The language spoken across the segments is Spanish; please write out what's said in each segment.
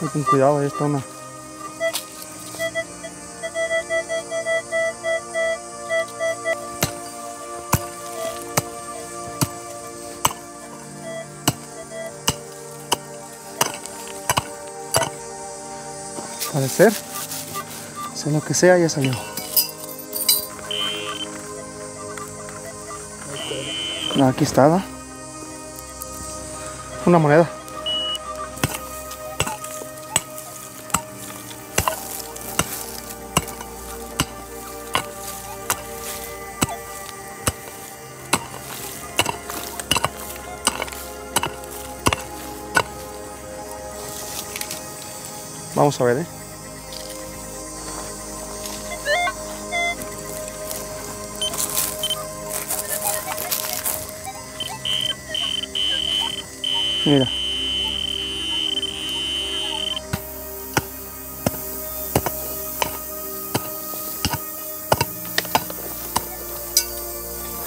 Con cuidado, ahí está una. Parecer, sea lo que sea, ya salió. Aquí está. Una moneda. A ver, ¿eh? Mira.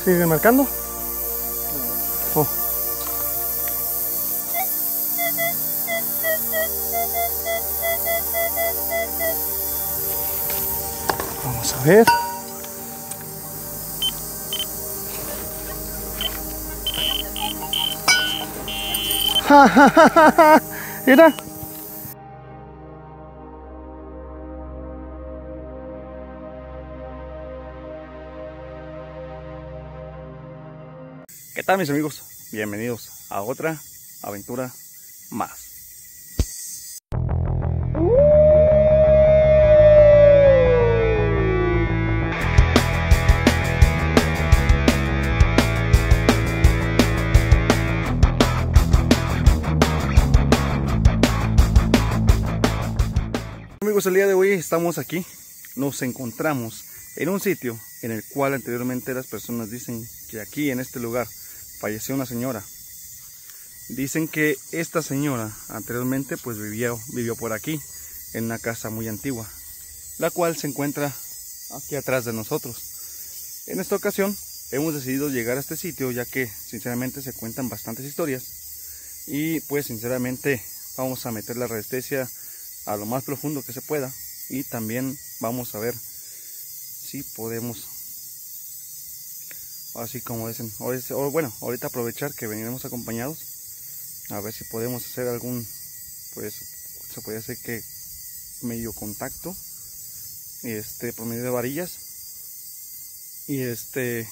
¿Sigue marcando? Vamos a ver. Mira. ¿Qué tal mis amigos? Bienvenidos a otra aventura más. Amigos, el día de hoy estamos aquí, nos encontramos en un sitio en el cual anteriormente las personas dicen que aquí en este lugar falleció una señora. Dicen que esta señora anteriormente pues vivió, vivió por aquí en una casa muy antigua, la cual se encuentra aquí atrás de nosotros. En esta ocasión hemos decidido llegar a este sitio ya que sinceramente se cuentan bastantes historias y pues sinceramente vamos a meter la resistencia a lo más profundo que se pueda y también vamos a ver si podemos así como dicen bueno ahorita aprovechar que veniremos acompañados a ver si podemos hacer algún pues se puede hacer que medio contacto este por medio de varillas. Y este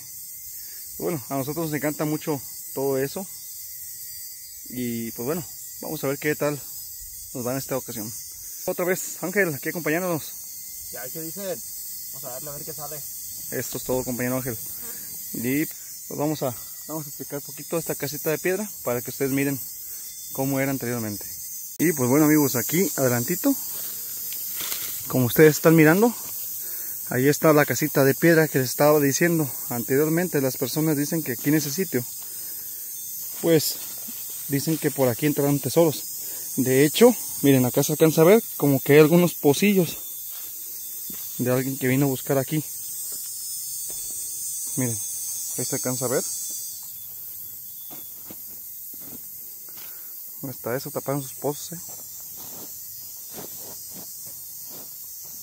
bueno a nosotros nos encanta mucho todo eso. Y pues bueno vamos a ver qué tal nos va en esta ocasión otra vez Ángel aquí acompañándonos Ya, ¿qué dicen? Vamos a darle a ver qué sale. Esto es todo, compañero Ángel. Y pues vamos a, vamos a explicar un poquito esta casita de piedra para que ustedes miren cómo era anteriormente. Y pues bueno amigos, aquí adelantito, como ustedes están mirando, ahí está la casita de piedra que les estaba diciendo anteriormente. Las personas dicen que aquí en ese sitio, pues dicen que por aquí entraron tesoros. De hecho, miren, acá se alcanza a ver como que hay algunos pocillos de alguien que vino a buscar aquí. Miren, ahí se alcanza a ver. Hasta eso taparon sus pozos, ¿eh?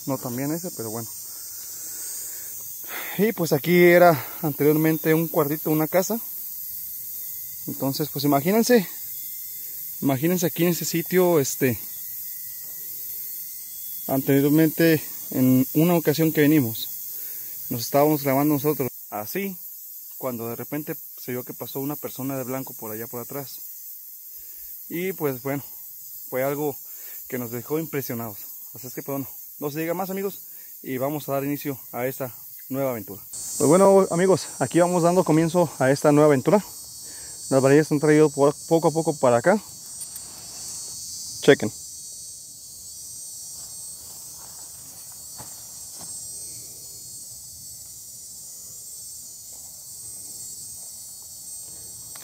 No también ese, pero bueno. Y pues aquí era anteriormente un cuartito, una casa. Entonces, pues imagínense. Imagínense aquí en ese sitio, este. Anteriormente, en una ocasión que venimos, nos estábamos grabando nosotros. Así, cuando de repente se vio que pasó una persona de blanco por allá por atrás. Y pues bueno, fue algo que nos dejó impresionados. Así es que pues bueno, no se diga más amigos y vamos a dar inicio a esta nueva aventura. Pues bueno amigos, aquí vamos dando comienzo a esta nueva aventura. Las varillas han traído poco a poco para acá. Chequen.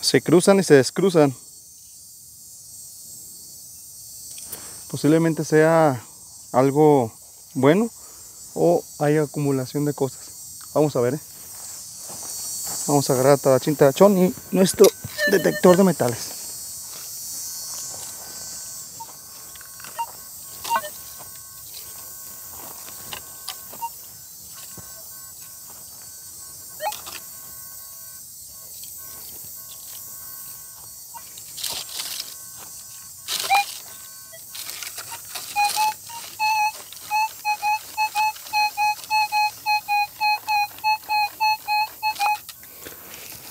se cruzan y se descruzan. Posiblemente sea algo bueno o hay acumulación de cosas. Vamos a ver. ¿eh? Vamos a agarrar a Tadachín Tadachón y nuestro detector de metales.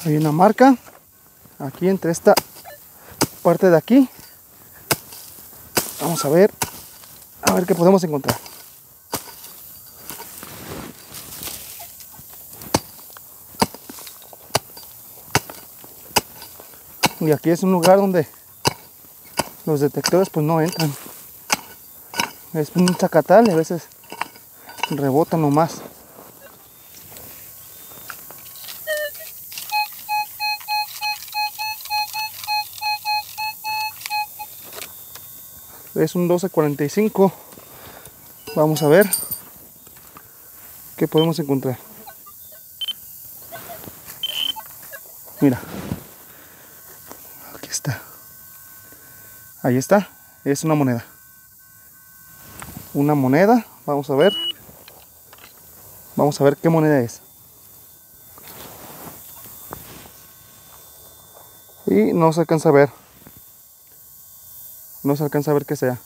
Hay una marca aquí entre esta parte de aquí. Vamos a ver, a ver qué podemos encontrar. Y aquí es un lugar donde los detectores pues no entran. Es un chacatal y a veces rebotan nomás. Es un 1245. Vamos a ver qué podemos encontrar. Mira. Aquí está. Ahí está. Es una moneda. Una moneda. Vamos a ver. Vamos a ver qué moneda es. Y no se alcanza a ver. No se alcanza a ver qué sea.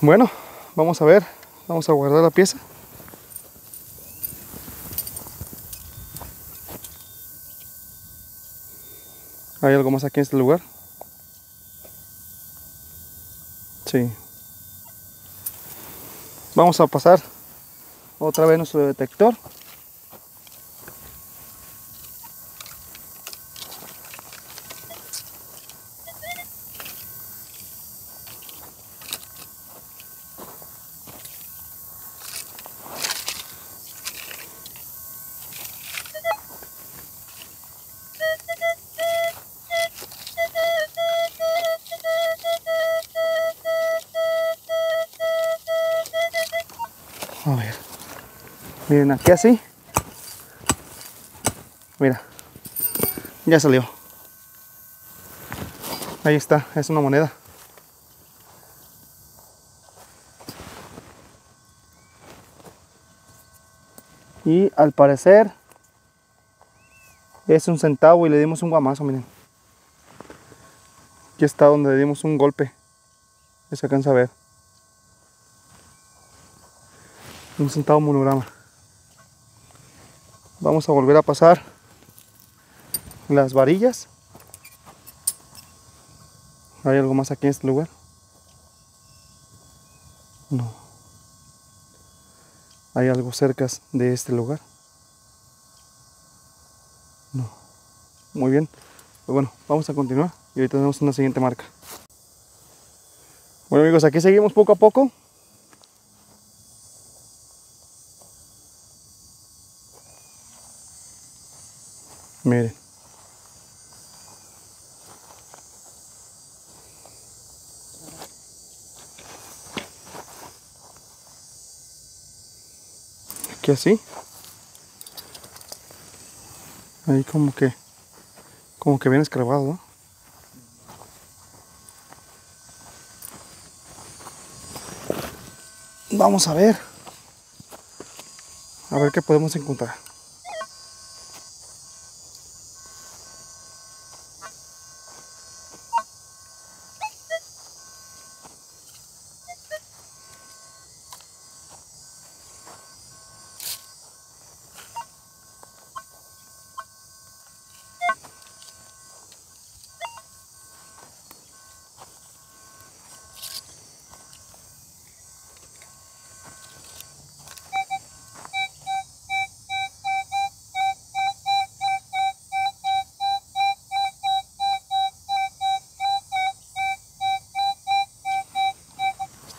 Bueno, vamos a ver. Vamos a guardar la pieza. ¿Hay algo más aquí en este lugar? Sí. Vamos a pasar otra vez nuestro detector. Miren, aquí así. Mira. Ya salió. Ahí está, es una moneda. Y al parecer es un centavo y le dimos un guamazo, miren. Aquí está donde le dimos un golpe. Ya se alcanza a ver. un centavo monograma. Vamos a volver a pasar las varillas. ¿Hay algo más aquí en este lugar? No. ¿Hay algo cerca de este lugar? No. Muy bien. Pues bueno, vamos a continuar y ahorita tenemos una siguiente marca. Bueno amigos, aquí seguimos poco a poco. Miren. Aquí así. Ahí como que, como que bien escarbado, ¿no? Vamos a ver. A ver qué podemos encontrar.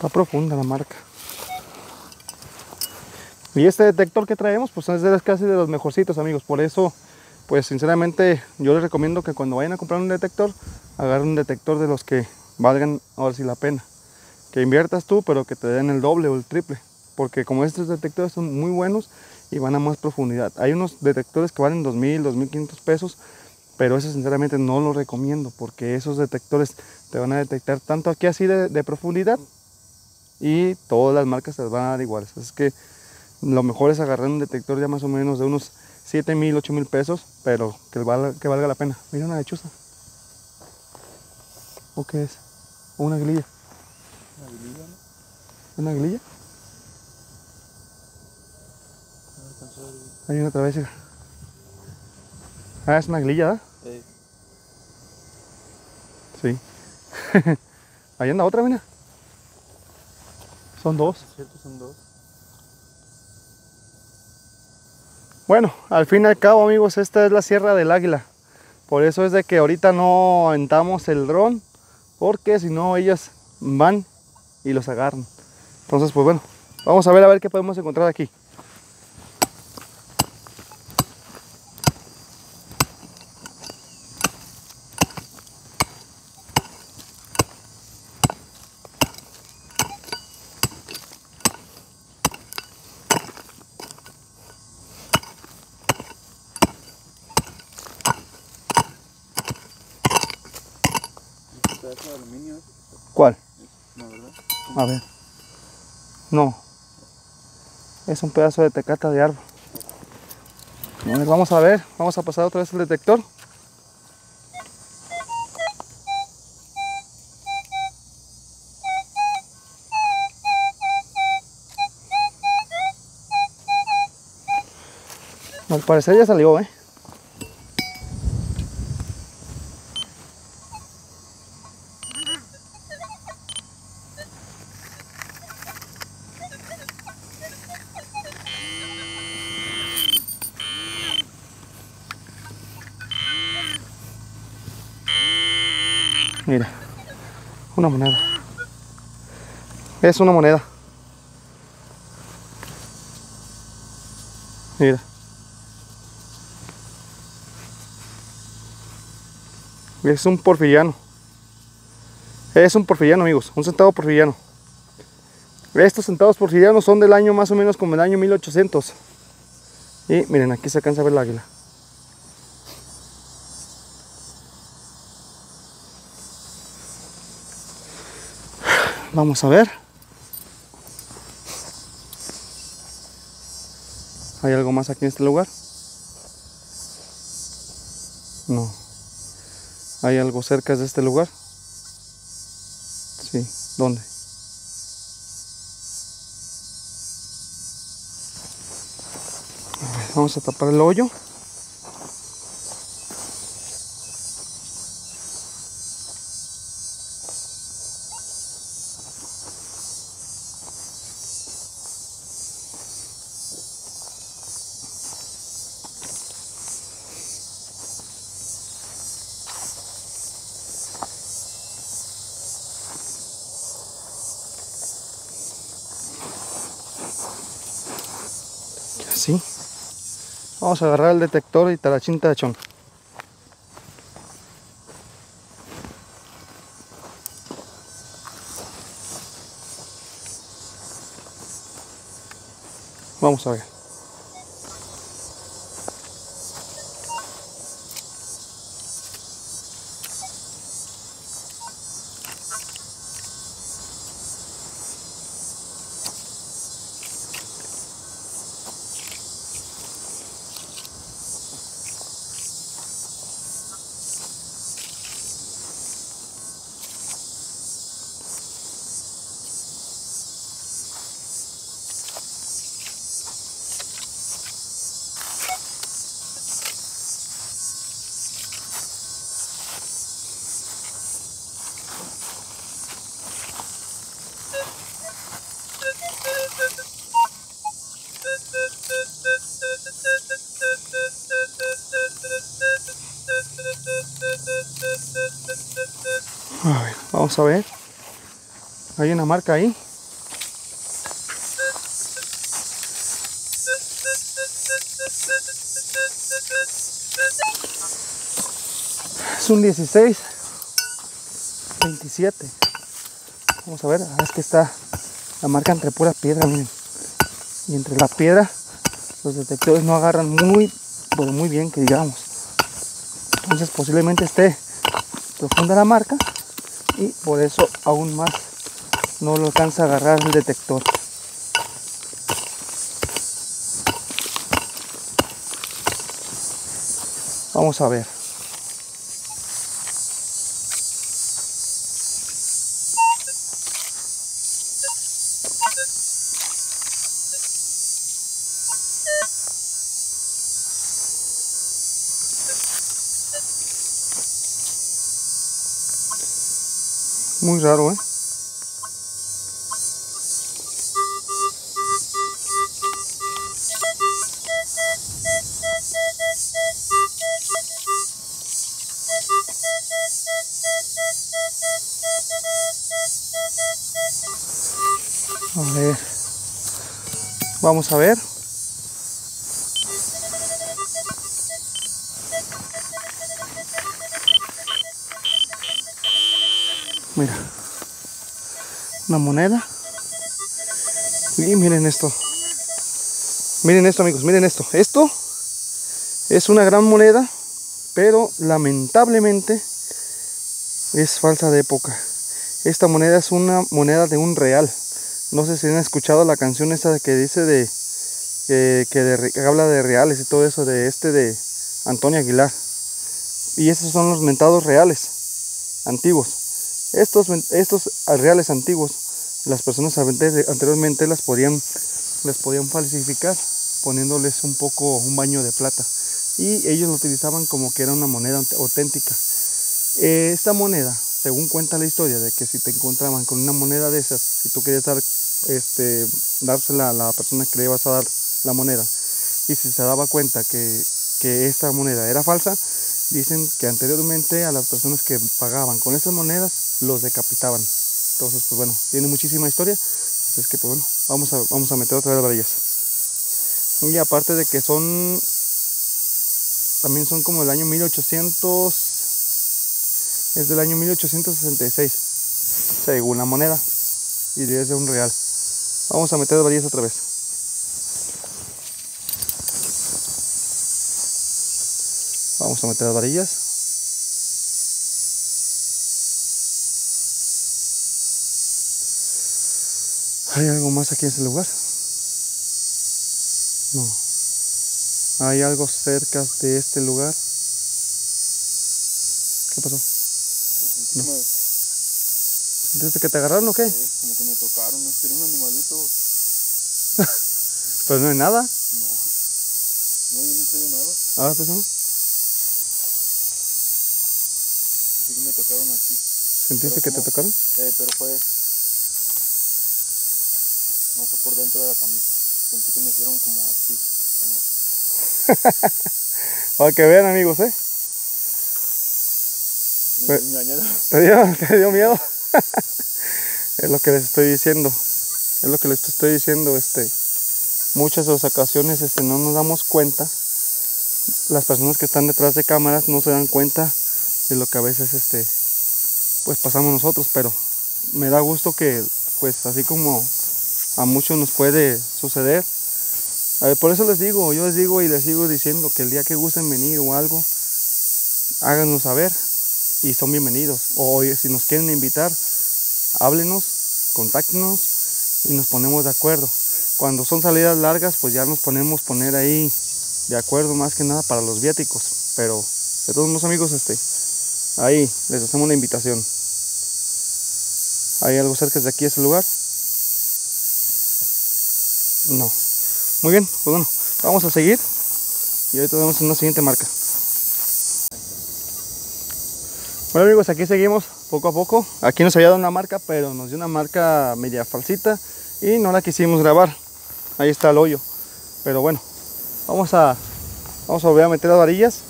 Profunda la marca. Y este detector que traemos, pues es de- casi de los mejorcitos, amigos. Por eso, pues sinceramente, yo les recomiendo que cuando vayan a comprar un detector, agarren un detector de los que valgan ahora sí la pena. Que inviertas tú, pero que te den el doble o el triple. Porque como estos detectores son muy buenos y van a más profundidad. Hay unos detectores que valen 2.000, 2.500 pesos, pero eso sinceramente no lo recomiendo porque esos detectores te van a detectar tanto aquí así de profundidad y todas las marcas te las van a dar iguales. Así que lo mejor es agarrar un detector ya más o menos de unos 7 mil, 8 mil pesos, pero que valga, que valga la pena. Mira una lechuza. ¿O qué es? ¿O una aguililla? ¿Una aguililla? Hay una otra vez. mira. Ah, es una aguililla, ¿verdad? Eh, Sí. Ahí anda otra, mira. Son dos. es cierto, son dos. Bueno, al fin y al cabo, amigos, esta es la Sierra del Águila. Por eso es de que ahorita no aventamos el dron, porque si no ellas van y los agarran. Entonces, pues bueno, vamos a ver a ver qué podemos encontrar aquí. Un pedazo de aluminio, ¿eh? ¿Cuál? No, ¿verdad? A ver. No. Es un pedazo de tecata de árbol. Ver, vamos a ver. Vamos a pasar otra vez el detector. Al parecer ya salió, ¿eh? Mira, una moneda. Es una moneda. Mira. Es un porfiriano. Es un porfiriano, amigos. Un centavo porfiriano. Estos centavos porfirianos son del año más o menos como el año 1800. Y miren, aquí se alcanza a ver el águila. Vamos a ver. ¿Hay algo más aquí en este lugar? No. ¿Hay algo cerca de este lugar? Sí. ¿Dónde? Vamos a tapar el hoyo. Así. Vamos a agarrar el detector y tarachín tarachón. Vamos a ver. Vamos a ver. Hay una marca ahí. Es un 16, 27. Vamos a ver, ah, es que está la marca entre pura piedra, miren. Y entre la piedra los detectores no agarran muy, muy bien que digamos. Entonces posiblemente esté profunda la marca y por eso aún más no lo alcanza a agarrar el detector. Vamos a ver. Muy raro, ¿eh? A ver. Vamos a ver. Una moneda. Y miren esto. Miren esto amigos, miren esto. Esto es una gran moneda, pero lamentablemente es falsa de época. Esta moneda es una moneda de un real. No sé si han escuchado la canción esa que dice de que, que de- que habla de reales y todo eso de este de Antonio Aguilar. Y estos son los mentados reales antiguos. Estos, estos reales antiguos, las personas ante- anteriormente las podían, las podían falsificar poniéndoles un poco un baño de plata. Y ellos lo utilizaban como que era una moneda aut- auténtica. Eh, esta moneda, según cuenta la historia, de que si te encontraban con una moneda de esas, si tú querías dar, este, dársela a la persona que le ibas a dar la moneda, y si se daba cuenta que, que esta moneda era falsa, dicen que anteriormente a las personas que pagaban con estas monedas los decapitaban. Entonces, pues bueno, tiene muchísima historia. Así es que, pues bueno, vamos a, vamos a meter otra vez las varillas. Y aparte de que son, también son como del año 1800, es del año 1866, según la moneda, y es de un real. Vamos a meter las varillas otra vez. Vamos a meter las varillas. ¿Hay algo más aquí en ese lugar? No. ¿Hay algo cerca de este lugar? ¿Qué pasó? No. que ¿Sentiste que te agarraron o qué? eh, como que me tocaron, ¿no? Si era un animalito, Pero no hay nada. no. No, yo no traigo nada. A ver, pues no. Así que me tocaron aquí. ¿Sentiste que te tocaron? Eh, pero fue. No fue por dentro de la camisa. Sentí que me hicieron como así. Como así. Para que vean amigos, ¿eh? Me. ¿Te dio, te dio miedo? es lo que les estoy diciendo. Es lo que les estoy diciendo. Este, muchas de las ocasiones este, no nos damos cuenta. Las personas que están detrás de cámaras no se dan cuenta de lo que a veces este, pues pasamos nosotros. Pero me da gusto que, pues así como a muchos nos puede suceder. Por eso les digo, yo les digo y les sigo diciendo que el día que gusten venir o algo, háganos saber y son bienvenidos. O si nos quieren invitar, háblenos, contáctenos y nos ponemos de acuerdo. Cuando son salidas largas, pues ya nos ponemos poner ahí de acuerdo más que nada para los viáticos. Pero de todos modos amigos, este, ahí les hacemos la invitación. ¿Hay algo cerca de aquí, ese lugar? No. Muy bien, pues bueno, vamos a seguir y ahorita vemos una siguiente marca. Bueno amigos, aquí seguimos poco a poco. Aquí nos había dado una marca, pero nos dio una marca media falsita y no la quisimos grabar. Ahí está el hoyo. Pero bueno, vamos a, vamos a volver a meter las varillas.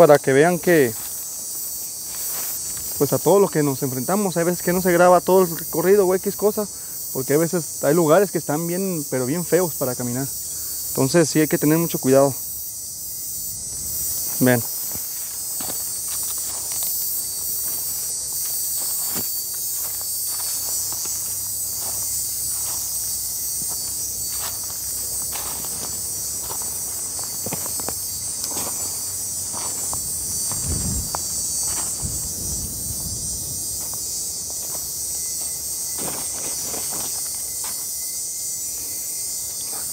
Para que vean que pues a todo lo que nos enfrentamos, hay veces que no se graba todo el recorrido o X cosa, porque hay veces hay lugares que están bien, pero bien feos para caminar. Entonces sí hay que tener mucho cuidado. Vean.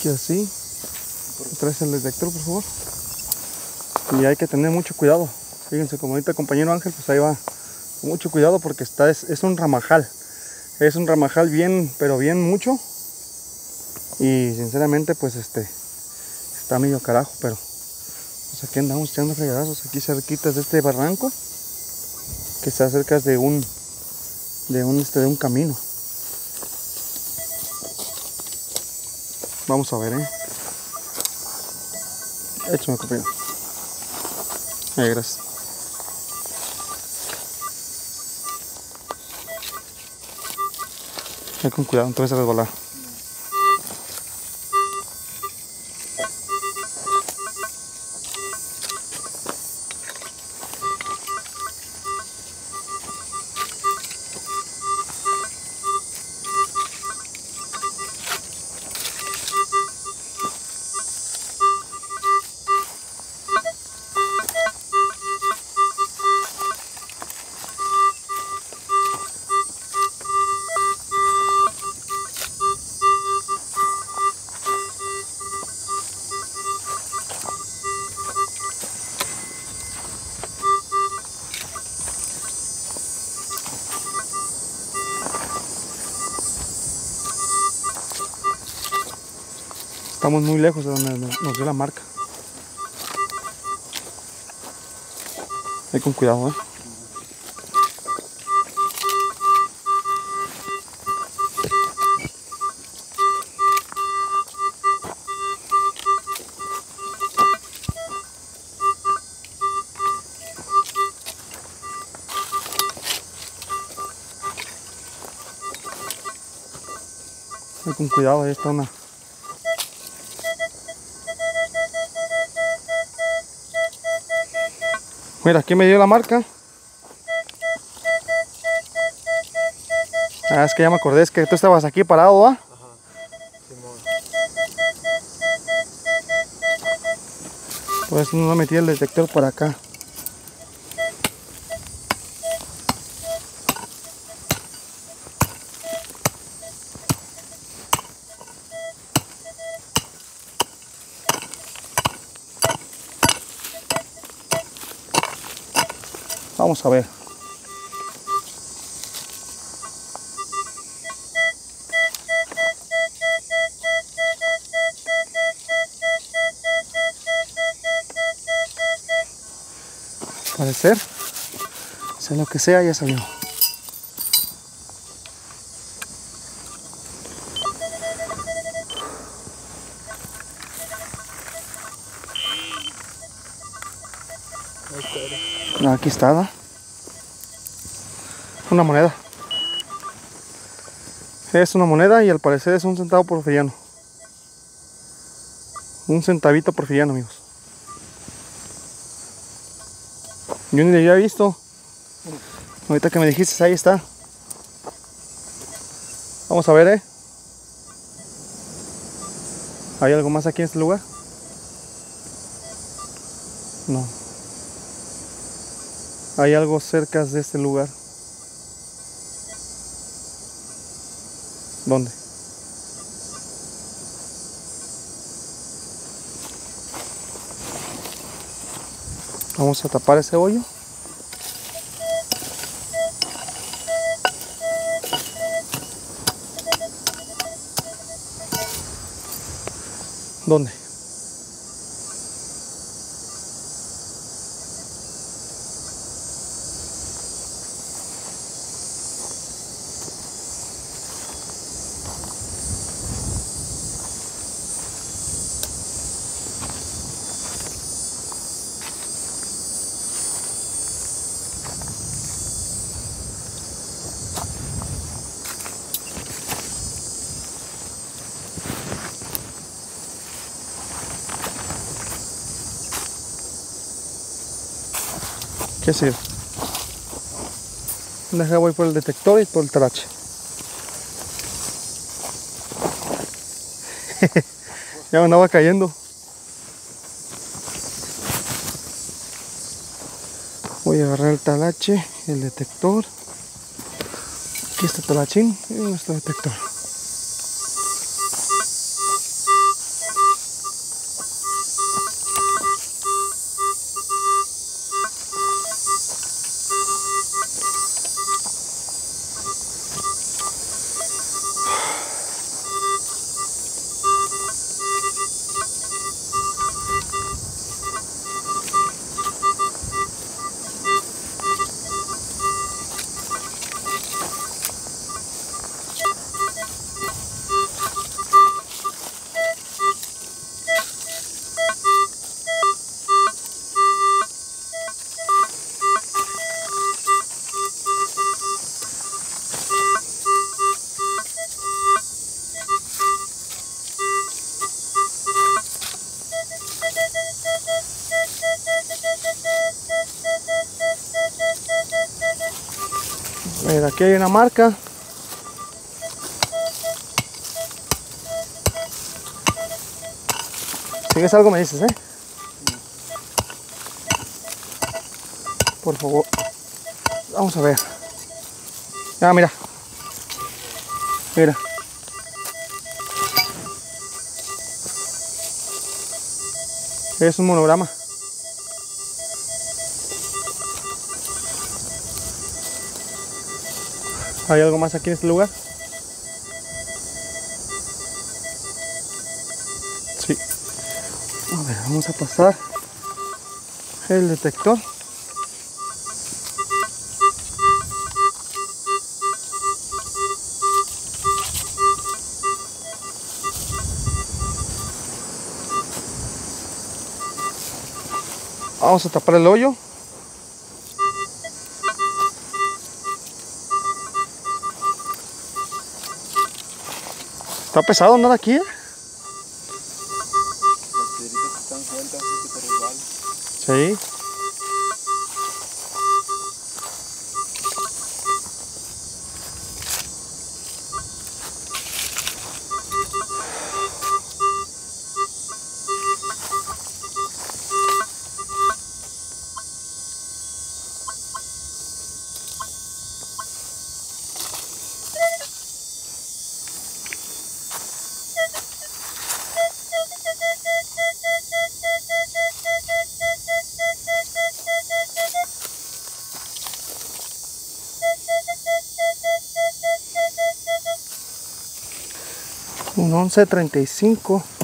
Y así. Traes el detector, por favor. Y hay que tener mucho cuidado. Fíjense, como ahorita compañero Ángel, pues ahí va. Mucho cuidado porque está, es, es un ramajal. Es un ramajal bien, pero bien mucho. Y sinceramente, pues este, está medio carajo, pero pues aquí andamos echando fregadazos aquí cerquitas de este barranco que está cerca de un de un este de un camino. Vamos a ver, eh. Échame, compañero. Eh, gracias. Hay con cuidado, entonces a resbalar. Estamos muy lejos de donde nos dio la marca. Hay con cuidado, eh. Hay con cuidado, ahí está una Mira, aquí me dio la marca. Ah, es que ya me acordé, es que tú estabas aquí parado, ¿ah? Por eso no metí el detector por acá. Vamos a ver. Parecer, sea lo que sea, ya salió. Aquí está, ¿no? Una moneda. Es una moneda y al parecer es un centavo porfiriano. Un centavito porfiriano, amigos. Yo ni lo había visto. Ahorita que me dijiste, ahí está. Vamos a ver, ¿eh? ¿Hay algo más aquí en este lugar? No. ¿Hay algo cerca de este lugar? ¿Dónde? Vamos a tapar ese hoyo. ¿Dónde? ¿Qué hacer? Deja voy por el detector y por el trache. ya me andaba cayendo. Voy a agarrar el talache, el detector. Aquí está el talachín y nuestro detector. Aquí hay una marca. Si ves algo me dices, ¿eh? Por favor. Vamos a ver. Ah, mira. Mira. Es un monograma. ¿Hay algo más aquí en este lugar? Sí. A ver, vamos a pasar el detector. Vamos a tapar el hoyo. Está pesado andar aquí, ¿eh? Las piedritas están sueltas y que te resbalan. Sí. C35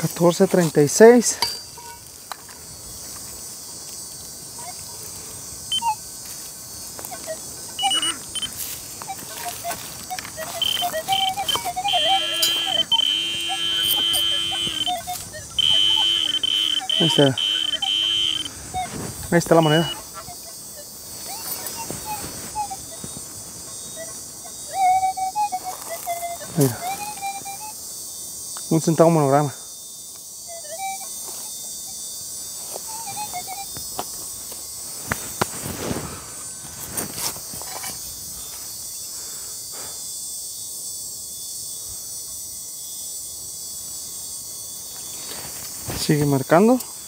14.36 Ahí está. Ahí está la moneda. Un centavo monograma. Sigue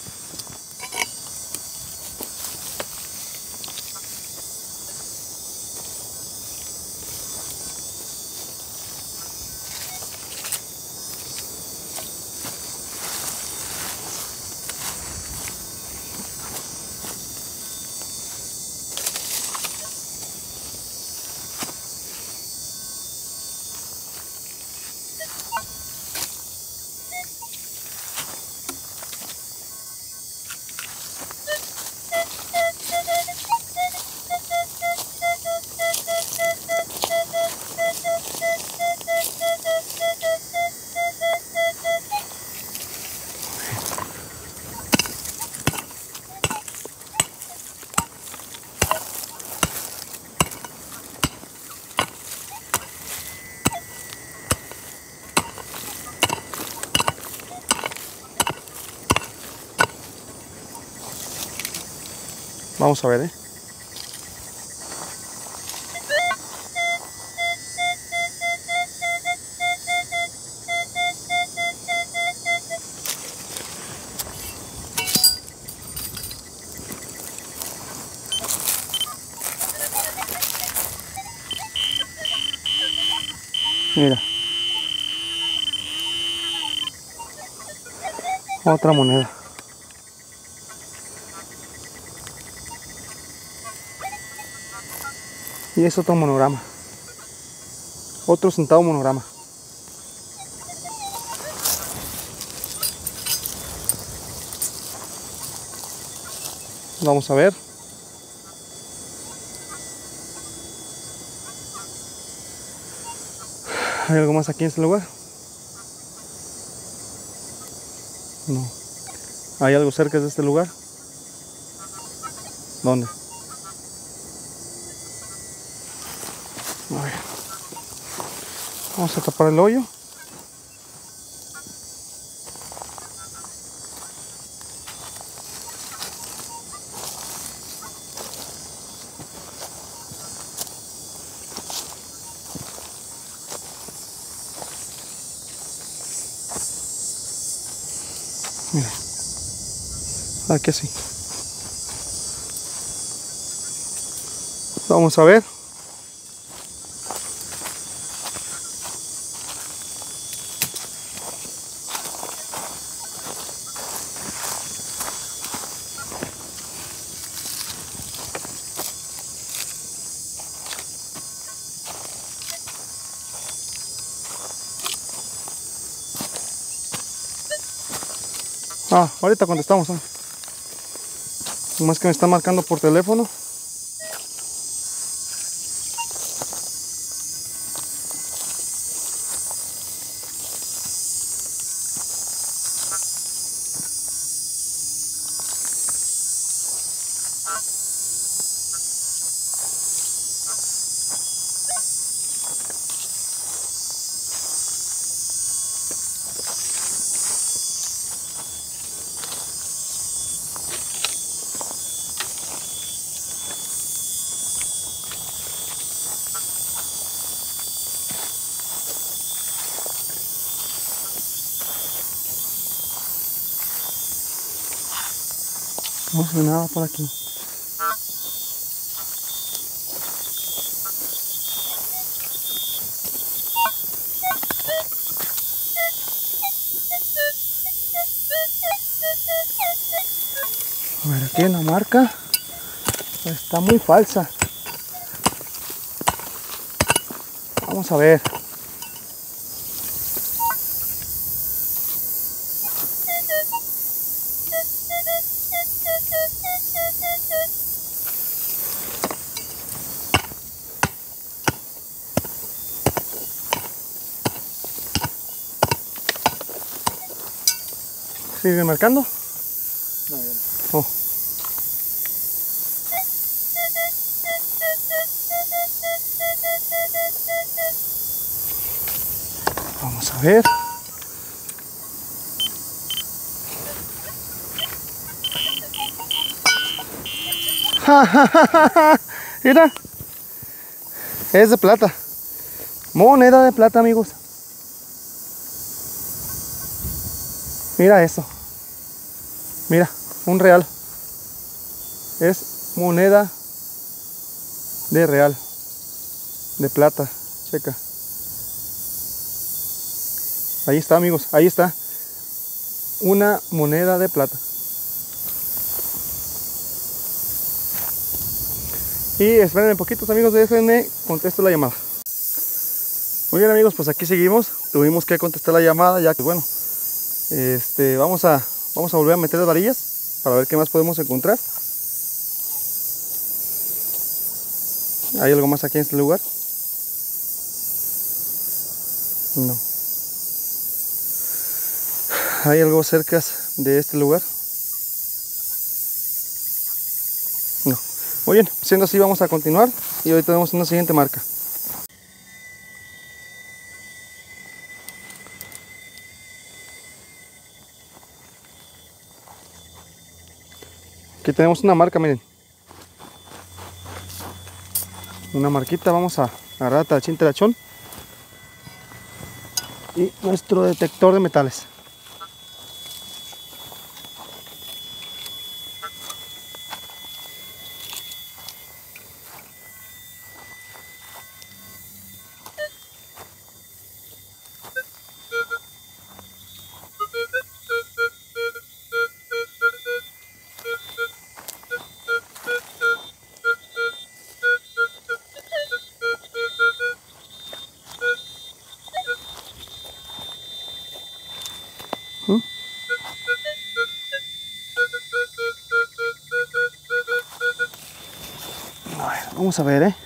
Vamos a ver, ¿eh? Mira. Otra moneda. Es otro monograma. Otro centavo monograma. Vamos a ver. ¿Hay algo más aquí en este lugar? No. ¿Hay algo cerca de este lugar? ¿Dónde? Vamos a tapar el hoyo. Mira. Aquí así. Vamos a ver. Ah, ahorita contestamos. ¿no? Más que me están marcando por teléfono. No ve nada por aquí. A ver, aquí la marca está muy falsa. Vamos a ver. ¿Sigue marcando? No, ya no. Oh. Vamos a ver. Mira. Es de plata. Moneda de plata, amigos. Mira eso. Mira, un real. Es moneda de real. De plata. Checa. Ahí está, amigos. Ahí está. Una moneda de plata. Y esperen poquitos amigos, déjenme contesto la llamada. Muy bien amigos, pues aquí seguimos. Tuvimos que contestar la llamada ya que bueno, este, vamos a vamos a volver a meter las varillas para ver qué más podemos encontrar. ¿Hay algo más aquí en este lugar? No. ¿Hay algo cerca de este lugar? No. Muy bien, siendo así vamos a continuar y hoy tenemos una siguiente marca. Aquí tenemos una marca, miren. Una marquita, vamos a agarrar a chinterachón y nuestro detector de metales. Vamos a ver, ¿eh?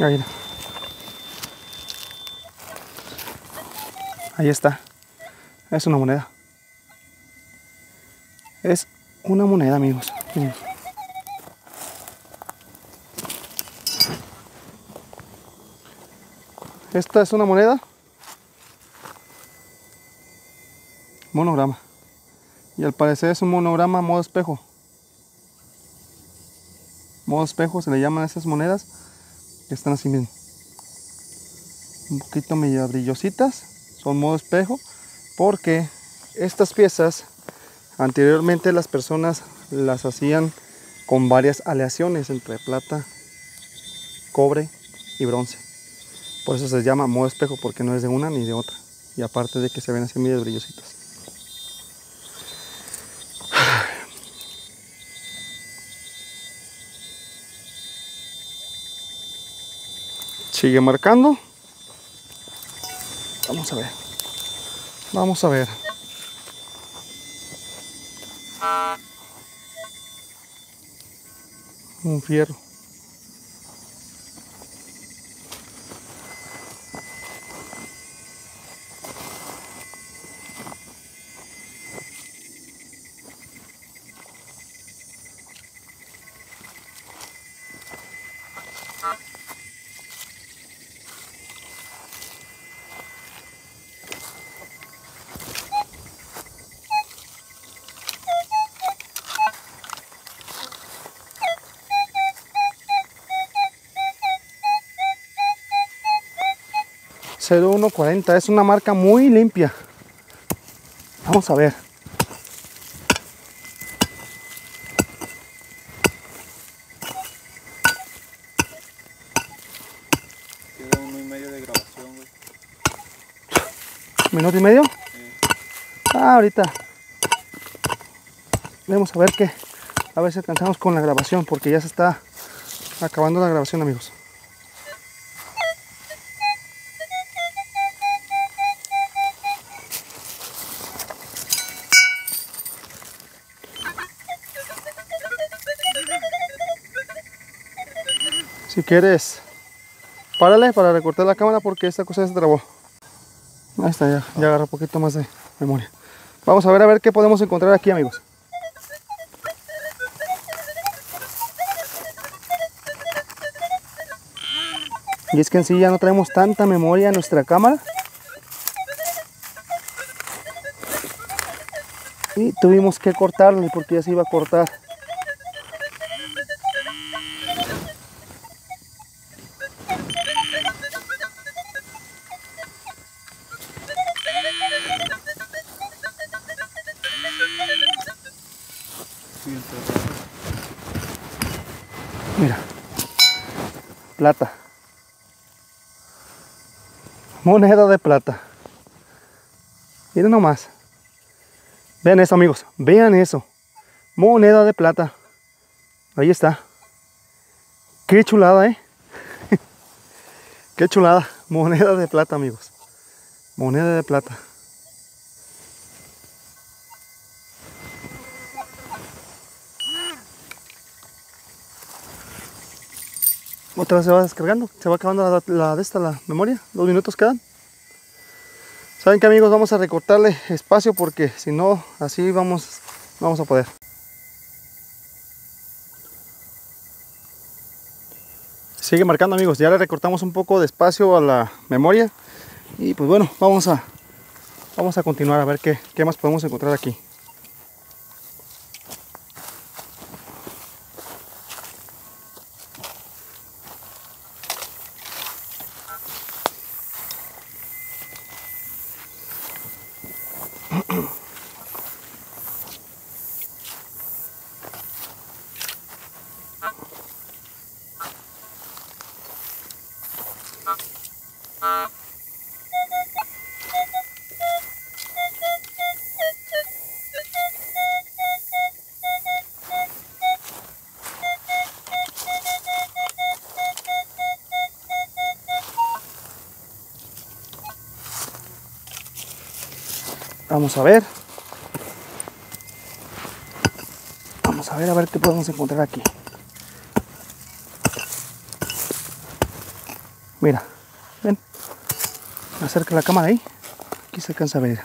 Ahí, Ahí está. Es una moneda. Es una moneda, amigos. Esta es una moneda. Monograma. Y al parecer es un monograma modo espejo. Modo espejo se le llaman a esas monedas. Que están así mismo. Un poquito medio brillositas. Son modo espejo. Porque estas piezas anteriormente las personas las hacían con varias aleaciones entre plata, cobre y bronce. Por eso se llama modo espejo, porque no es de una ni de otra. Y aparte de que se ven así medio brillositos. Sigue marcando. Vamos a ver. Vamos a ver. Un fierro. 0140 es una marca muy limpia. Vamos a ver. Queda uno y medio de grabación güey. Minuto y medio ah ahorita. Vamos a ver que a ver si alcanzamos con la grabación porque ya se está acabando la grabación amigos quieres, párale para recortar la cámara porque esta cosa se trabó. Ahí está, ya, ya agarra un poquito más de memoria. Vamos a ver a ver qué podemos encontrar aquí, amigos. Y es que en sí ya no traemos tanta memoria en nuestra cámara. Y tuvimos que cortarle porque ya se iba a cortar. Moneda de plata. Miren nomás. Vean eso, amigos. Vean eso. Moneda de plata. Ahí está. Qué chulada, ¿eh? Qué chulada. Moneda de plata, amigos. Moneda de plata. Otra vez se va descargando, se va acabando la, de esta, la memoria, dos minutos quedan. Saben que amigos, vamos a recortarle espacio porque si no, así vamos, vamos a poder. Sigue marcando amigos, ya le recortamos un poco de espacio a la memoria y pues bueno, vamos a, vamos a continuar a ver qué, qué más podemos encontrar aquí. Vamos a ver. Vamos a ver a ver qué podemos encontrar aquí. Mira, ven. Acerca la cámara ahí. Aquí se alcanza a ver.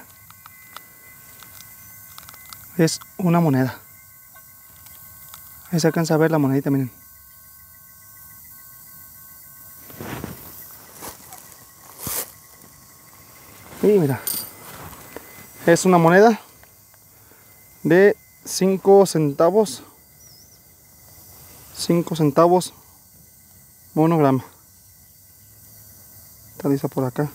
Es una moneda. Ahí se alcanza a ver la monedita, miren. Y mira, es una moneda de 5 centavos 5 centavos monograma. Está lista por acá.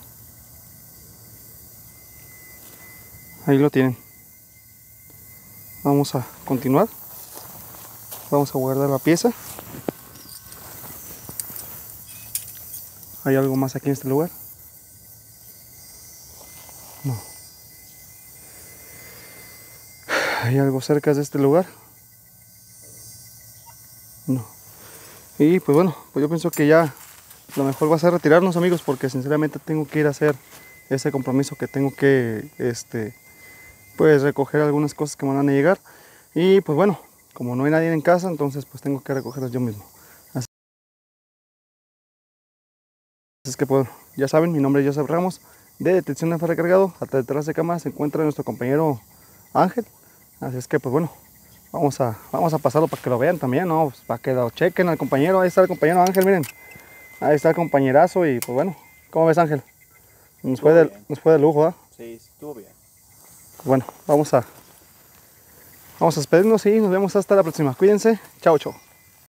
Ahí lo tienen. Vamos a continuar. Vamos a guardar la pieza. Hay algo más aquí en este lugar no hay algo cerca de este lugar no. Y pues bueno pues yo pienso que ya lo mejor va a ser retirarnos amigos porque sinceramente tengo que ir a hacer ese compromiso que tengo que este pues recoger algunas cosas que me van a llegar. Y pues bueno como no hay nadie en casa entonces pues tengo que recogerlas yo mismo. Así es que pues ya saben mi nombre es Joseph Ramos de detección de recargado. Hasta detrás de cámara se encuentra nuestro compañero Ángel Así es que pues bueno, vamos a, vamos a pasarlo para que lo vean también, ¿no? Pues, para que lo chequen al compañero, ahí está el compañero Ángel, miren. Ahí está el compañerazo y pues bueno, ¿cómo ves Ángel? Nos fue, de, nos fue de lujo, ¿ah? Sí, estuvo bien. Bueno, vamos a, vamos a despedirnos y nos vemos hasta la próxima. Cuídense, chao, chao.